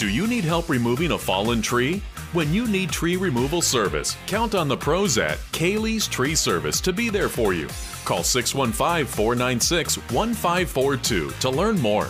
Do you need help removing a fallen tree? When you need tree removal service, count on the pros at Kaily's Tree Service to be there for you. Call 615 496 1542 to learn more.